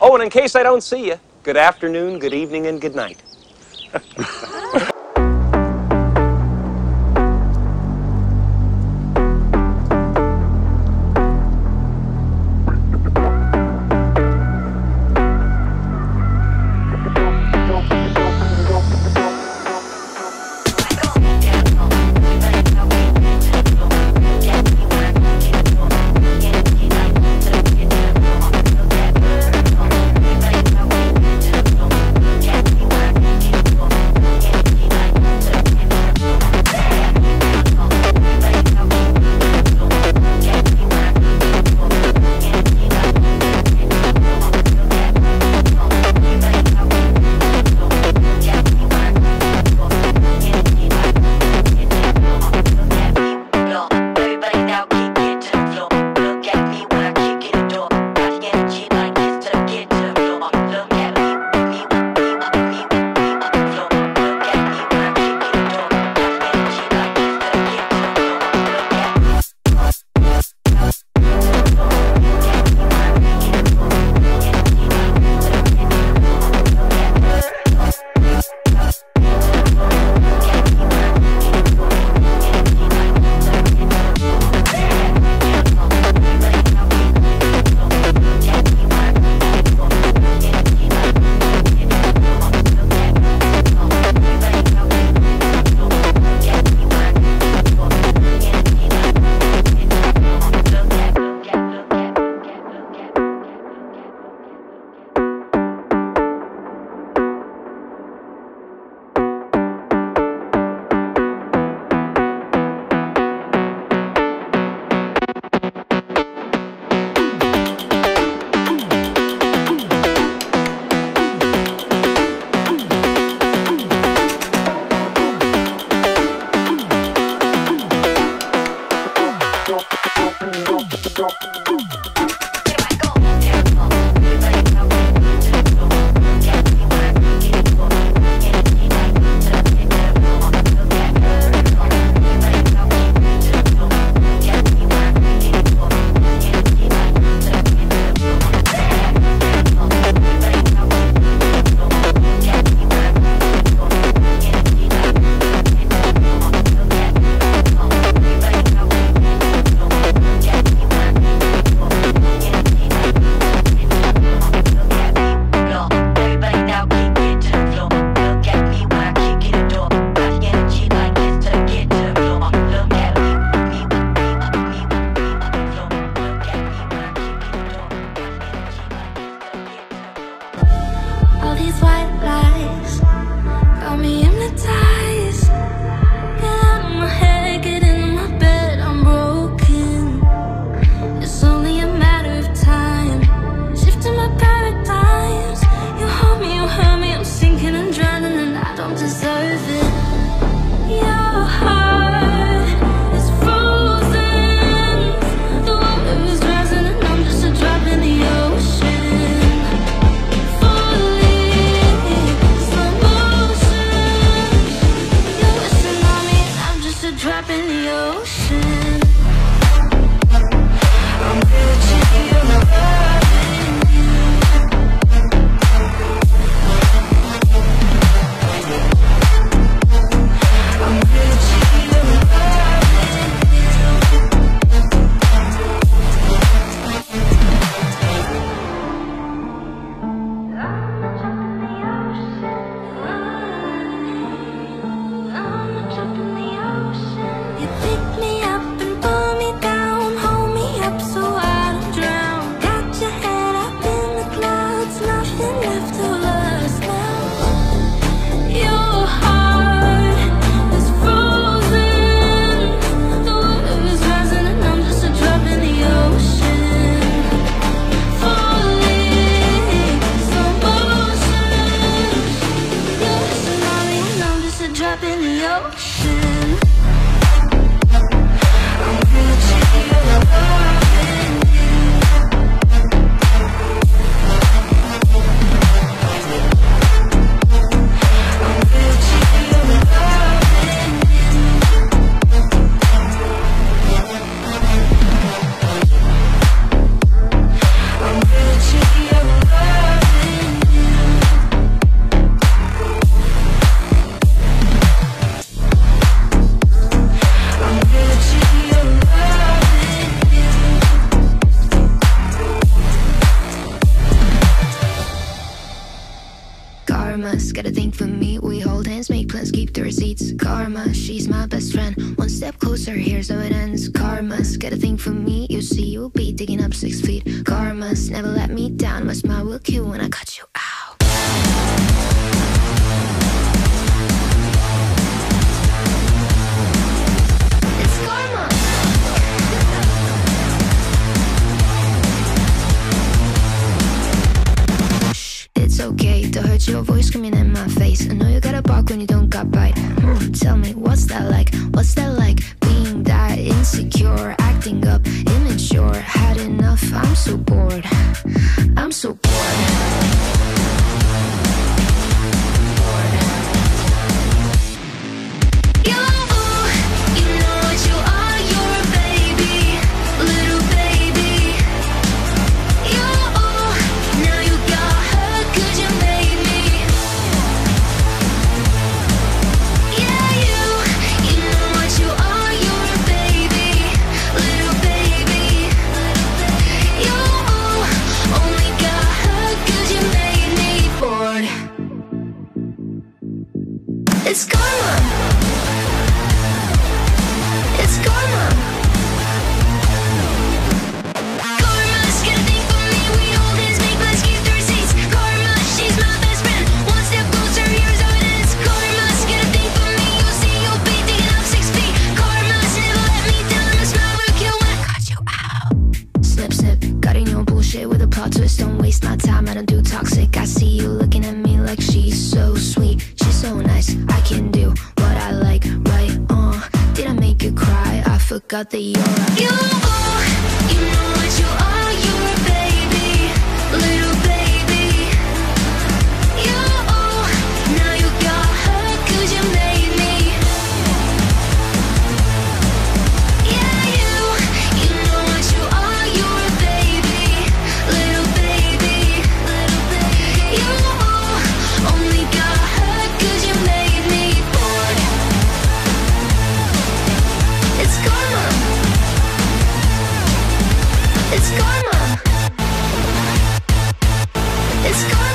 Oh, and in case I don't see you, good afternoon, good evening, and good night. 又是 got a thing for me. We hold hands, make plans, keep the receipts. Karma, she's my best friend. One step closer, here's how it ends. Karma's got a thing for me. You see, you'll be digging up six feet. Karma's never let me down. My smile will kill when I cut you out. Your voice screaming in my face. I know you gotta bark when you don't got bite. Hmm, tell me, what's that like? What's that like? Plot twist. Don't waste my time. I don't do toxic. I see you looking at me like she's so sweet. She's so nice. I can do what I like, right? Uh, did I make you cry? I forgot that you're you. You Let's go.